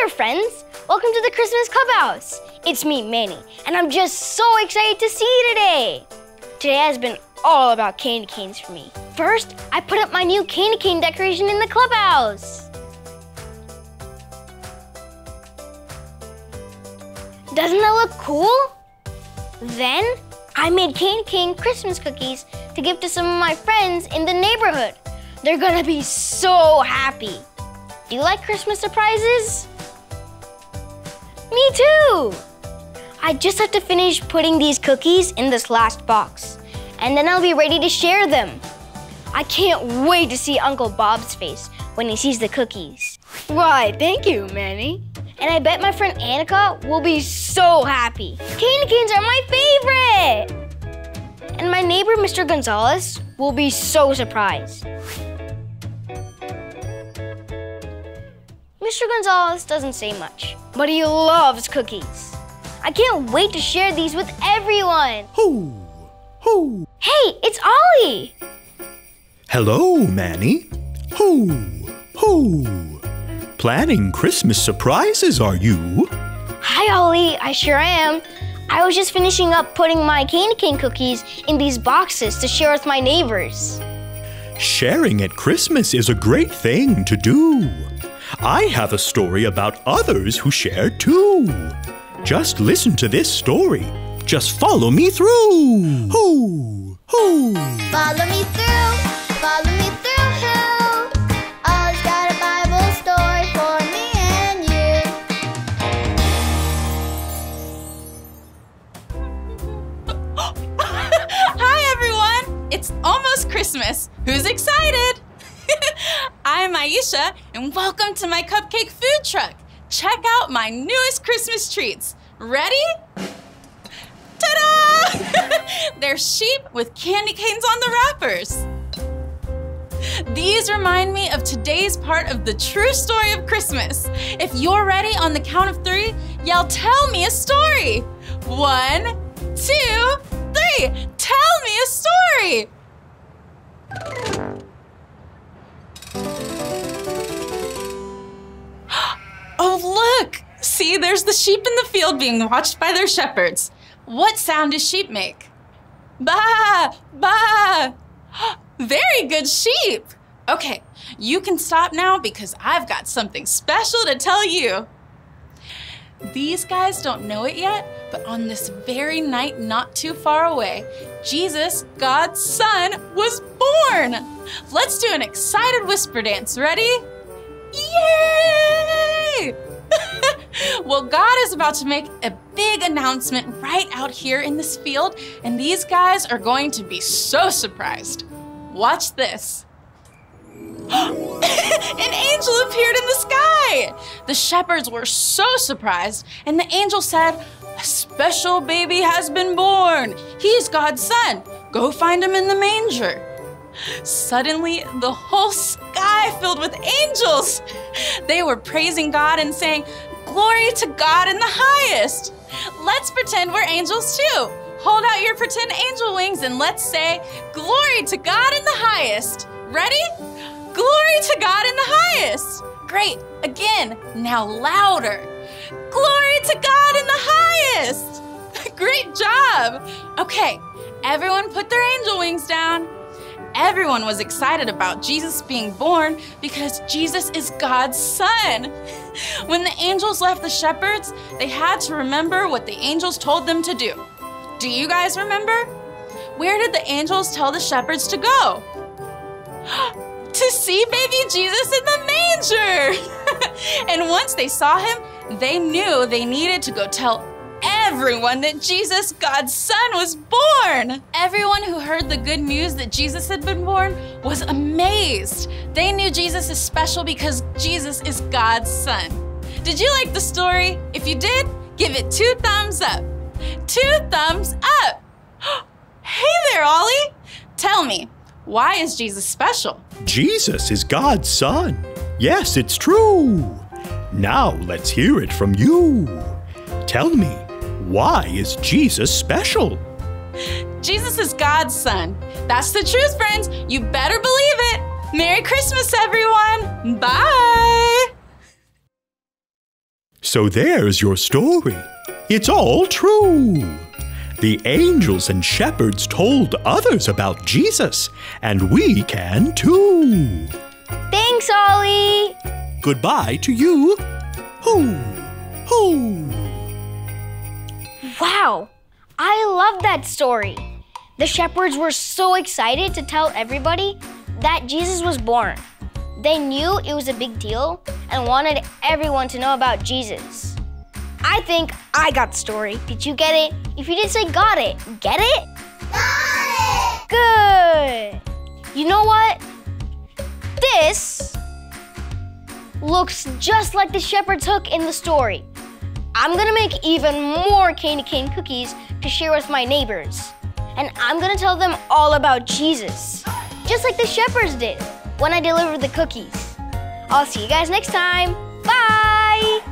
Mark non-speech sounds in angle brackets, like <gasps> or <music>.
there, friends. Welcome to the Christmas Clubhouse. It's me, Manny, and I'm just so excited to see you today. Today has been all about candy canes for me. First, I put up my new candy cane decoration in the clubhouse. Doesn't that look cool? Then, I made candy cane Christmas cookies to give to some of my friends in the neighborhood. They're gonna be so happy. Do you like Christmas surprises? Me too! I just have to finish putting these cookies in this last box, and then I'll be ready to share them. I can't wait to see Uncle Bob's face when he sees the cookies. Why, thank you, Manny. And I bet my friend Annika will be so happy. Candy canes are my favorite! And my neighbor, Mr. Gonzalez, will be so surprised. Mr. Gonzalez doesn't say much, but he loves cookies. I can't wait to share these with everyone. Who? Who? Hey, it's Ollie! Hello, Manny. Who? Who? Planning Christmas surprises, are you? Hi, Ollie. I sure am. I was just finishing up putting my candy cane cookies in these boxes to share with my neighbors. Sharing at Christmas is a great thing to do. I have a story about others who share too. Just listen to this story. Just follow me through. Who? Who? Follow me through, follow me through Aisha, and welcome to my cupcake food truck. Check out my newest Christmas treats. Ready? Ta-da! <laughs> They're sheep with candy canes on the wrappers. These remind me of today's part of the true story of Christmas. If you're ready on the count of three, yell, Tell me a story. One, two, three. Tell me a story. There's the sheep in the field being watched by their shepherds. What sound does sheep make? Ba! Ba! <gasps> Very good sheep! Okay, you can stop now because I've got something special to tell you. These guys don't know it yet, but on this very night not too far away, Jesus, God's Son, was born! Let's do an excited whisper dance. Ready? Yay! Well, God is about to make a big announcement right out here in this field, and these guys are going to be so surprised. Watch this. <gasps> An angel appeared in the sky. The shepherds were so surprised, and the angel said, A special baby has been born. He's God's son. Go find him in the manger. Suddenly, the whole sky filled with angels. They were praising God and saying, Glory to God in the highest. Let's pretend we're angels too. Hold out your pretend angel wings and let's say, Glory to God in the highest. Ready? Glory to God in the highest. Great. Again. Now louder. Glory to God in the highest. <laughs> Great job. Okay. Everyone put their angel wings down. Everyone was excited about Jesus being born because Jesus is God's son. When the angels left the shepherds, they had to remember what the angels told them to do. Do you guys remember? Where did the angels tell the shepherds to go? <gasps> to see baby Jesus in the manger. <laughs> and once they saw him, they knew they needed to go tell everyone that Jesus, God's Son, was born. Everyone who heard the good news that Jesus had been born was amazed. They knew Jesus is special because Jesus is God's Son. Did you like the story? If you did, give it two thumbs up. Two thumbs up. <gasps> hey there, Ollie. Tell me, why is Jesus special? Jesus is God's Son. Yes, it's true. Now let's hear it from you. Tell me, why is Jesus special? Jesus is God's son. That's the truth, friends. You better believe it. Merry Christmas, everyone. Bye. So there's your story. It's all true. The angels and shepherds told others about Jesus, and we can too. Thanks, Ollie. Goodbye to you. Hoo, hoo. Wow, I love that story. The shepherds were so excited to tell everybody that Jesus was born. They knew it was a big deal and wanted everyone to know about Jesus. I think I got the story. Did you get it? If you didn't say got it, get it? Got it! Good. You know what? This looks just like the shepherd's hook in the story. I'm gonna make even more candy cane cookies to share with my neighbors. And I'm gonna tell them all about Jesus, just like the shepherds did when I delivered the cookies. I'll see you guys next time. Bye!